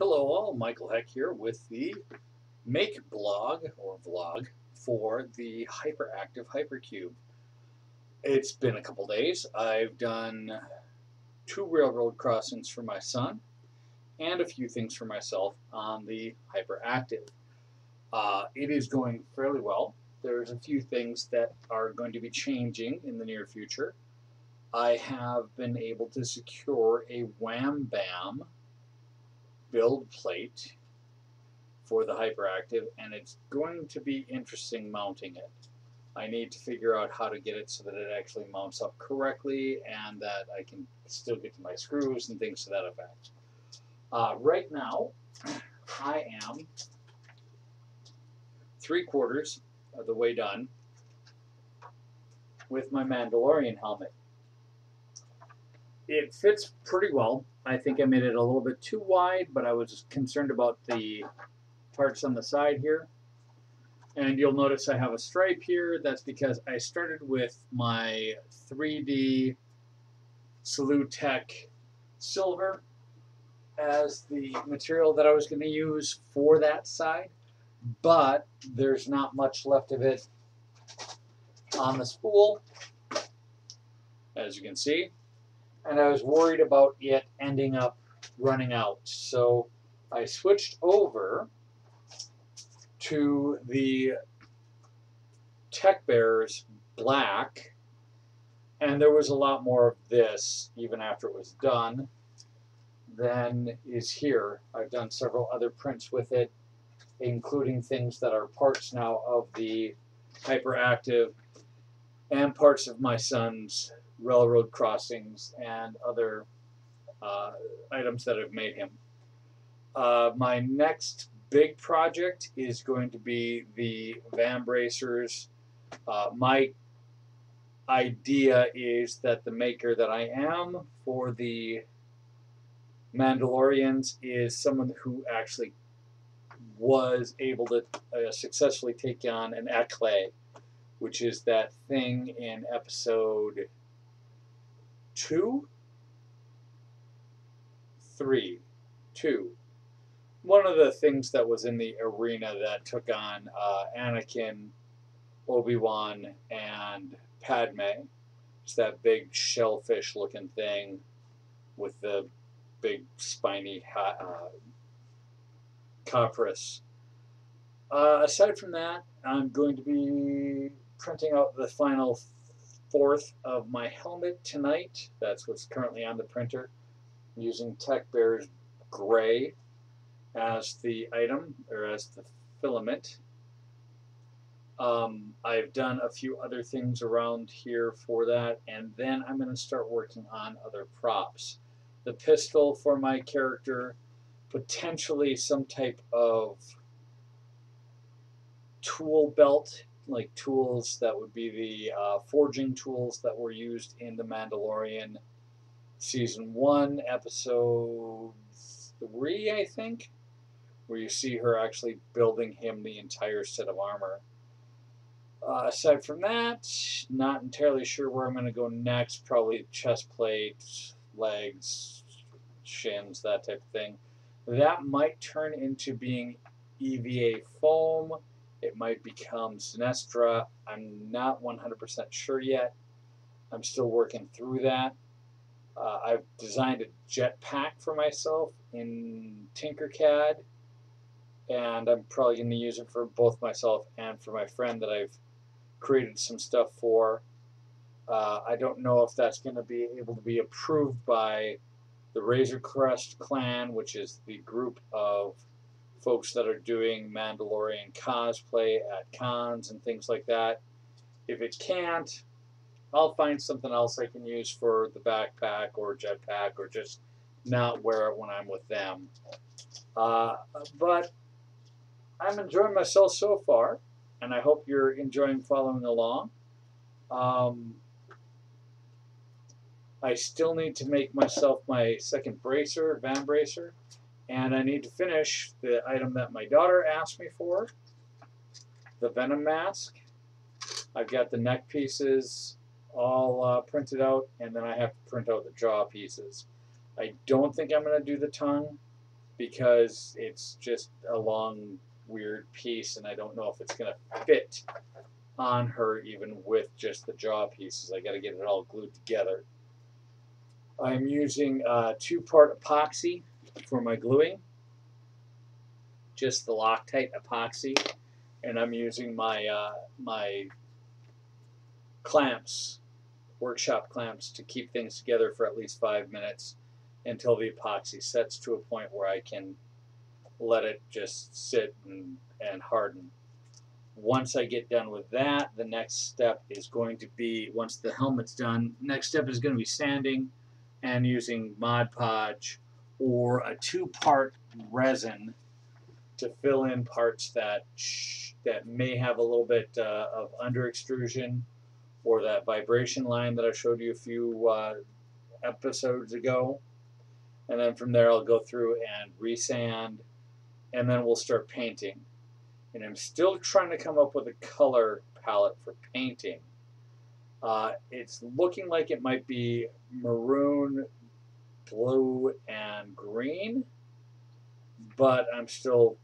Hello all, Michael Heck here with the make blog or vlog for the Hyperactive Hypercube. It's been a couple days. I've done two railroad crossings for my son and a few things for myself on the Hyperactive. Uh, it is going fairly well. There's a few things that are going to be changing in the near future. I have been able to secure a Wham Bam build plate for the hyperactive and it's going to be interesting mounting it. I need to figure out how to get it so that it actually mounts up correctly and that I can still get to my screws and things to that effect. Uh, right now I am three quarters of the way done with my Mandalorian helmet. It fits pretty well I think I made it a little bit too wide, but I was concerned about the parts on the side here. And you'll notice I have a stripe here. That's because I started with my 3D Tech silver as the material that I was going to use for that side, but there's not much left of it on the spool, as you can see and I was worried about it ending up running out. So I switched over to the TecBears black, and there was a lot more of this even after it was done than is here. I've done several other prints with it, including things that are parts now of the Hyperactive and parts of my son's railroad crossings, and other uh, items that have made him. Uh, my next big project is going to be the Vambracers. Uh, my idea is that the maker that I am for the Mandalorians is someone who actually was able to uh, successfully take on an Acklay, which is that thing in episode two, three, two. One of the things that was in the arena that took on uh, Anakin, Obi Wan, and Padme It's that big shellfish looking thing with the big spiny ha- uh, carapace. Uh, aside from that, I'm going to be printing out the final fourth of my helmet tonight. That's what's currently on the printer. I'm using TecBears Gray as the item, or as the filament. Um, I've done a few other things around here for that, and then I'm going to start working on other props. The pistol for my character, potentially some type of tool belt like tools that would be the uh, forging tools that were used in The Mandalorian season one, episode three, I think, where you see her actually building him the entire set of armor. Uh, aside from that, not entirely sure where I'm going to go next. Probably chest plate, legs, shins, that type of thing. That might turn into being EVA foam it might become Sintra. I'm not 100% sure yet. I'm still working through that. Uh, I've designed a jetpack for myself in Tinkercad, and I'm probably going to use it for both myself and for my friend that I've created some stuff for. Uh, I don't know if that's going to be able to be approved by the Razor Crest clan, which is the group of folks that are doing Mandalorian cosplay at cons and things like that. If it can't, I'll find something else I can use for the backpack or jetpack or just not wear it when I'm with them. Uh, but I'm enjoying myself so far, and I hope you're enjoying following along. Um, I still need to make myself my second bracer, Vambracer. And I need to finish the item that my daughter asked me for, the Venom mask. I've got the neck pieces all uh, printed out, and then I have to print out the jaw pieces. I don't think I'm going to do the tongue. because it's just a long, weird piece, and I don't know if it's going to fit on her even with just the jaw pieces. I got to get it all glued together. I'm using uh, two-part epoxy for my gluing, just the Loctite epoxy, and I'm using my uh, my clamps, workshop clamps, to keep things together for at least five minutes until the epoxy sets to a point where I can let it just sit and, and harden. Once I get done with that, the next step is going to be, once the helmet's done, next step is going to be sanding and using Mod Podge or a two-part resin to fill in parts that that may have a little bit uh, of under extrusion or that vibration line that I showed you a few uh, episodes ago. And then from there I'll go through and resand and then we'll start painting. And I'm still trying to come up with a color palette for painting. Uh, it's looking like it might be maroon, blue, and green, but I'm still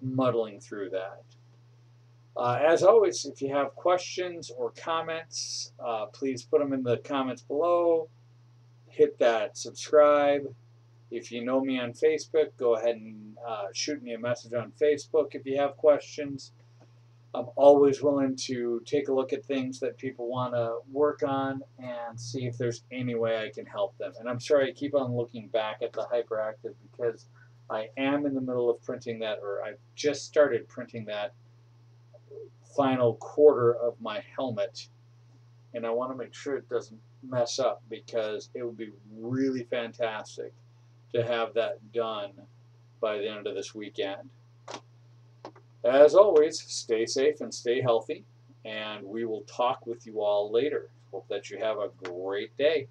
muddling through that. Uh, as always, if you have questions or comments, uh, please put them in the comments below. Hit that subscribe. If you know me on Facebook, go ahead and uh, shoot me a message on Facebook if you have questions. I'm always willing to take a look at things that people want to work on and see if there's any way I can help them. And I'm sorry I keep on looking back at the hyperactive because I am in the middle of printing that, or I've just started printing that final quarter of my helmet. And I want to make sure it doesn't mess up because it would be really fantastic to have that done by the end of this weekend. As always, stay safe and stay healthy, and we will talk with you all later. Hope that you have a great day.